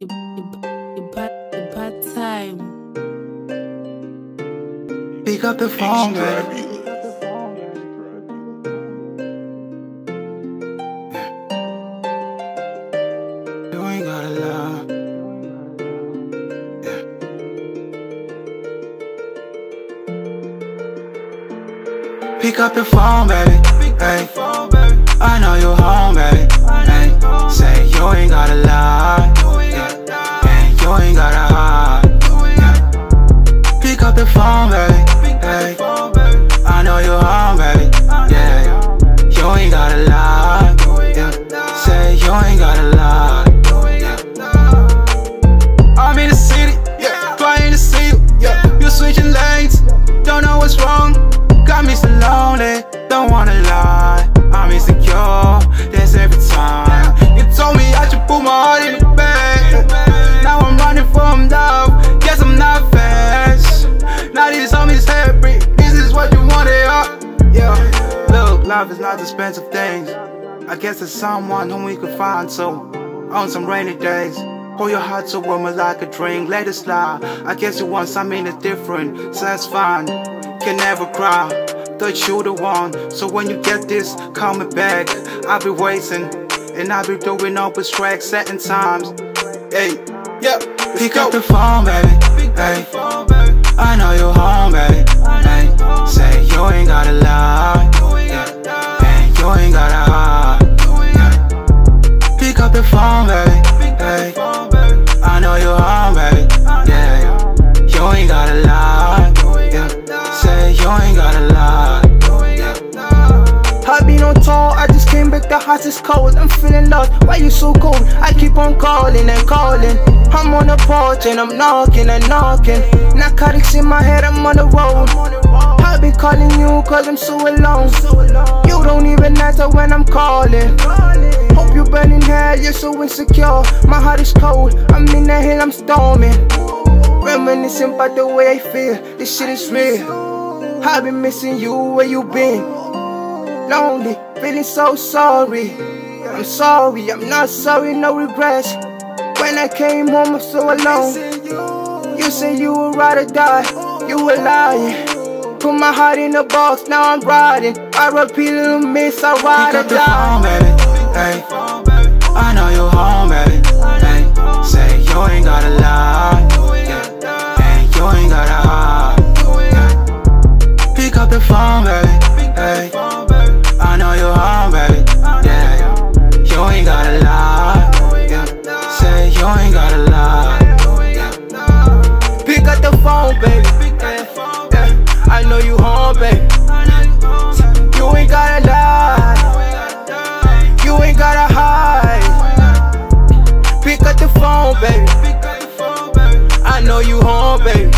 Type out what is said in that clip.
Bad time. Pick up the phone, lie. Pick up the phone, baby. Hey. I know you're home, baby. Hey. Say you you ain't gotta lie. I'm in the city, yeah. Trying to see you, yeah. You switching lanes, don't know what's wrong. Got me so lonely, don't wanna lie. I'm insecure, that's every time. You told me I should put my heart in the bag. Now I'm running from love, guess I'm not fast. Now these homies happy, this is what you wanted, huh? Yeah. Look, love is not expensive things. I guess it's someone whom we could find so on some rainy days. Hold your heart so warm like a drink, let it slide. I guess you want something that's different, so that's fine. Can never cry, thought you the one. So when you get this, call me back. I'll be waiting, and I'll be doing up with tracks, setting times. Hey, yeah, pick up the phone, baby. Hey, I know you're home, baby. Hey, say you ain't gotta lie. The house is cold. I'm feeling lost, why you so cold? I keep on calling and calling. I'm on the porch and I'm knocking and knocking. Narcotics in my head, I'm on the road. I be calling you cause I'm so alone. You don't even answer when I'm calling. Hope you're burning hell, you're so insecure. My heart is cold, I'm in the hill, I'm storming. Reminiscing about the way I feel, this shit is real. I've been missing you, where you been? lonely, feeling so sorry. I'm sorry, I'm not sorry, no regrets. When I came home, I'm so alone. You say you would rather die, you were lying. Put my heart in a box, now I'm riding. I repeat a miss, I ride or die. phone, baby. Hey, You ain't gotta hide. Pick up the phone, baby. I know you home, baby.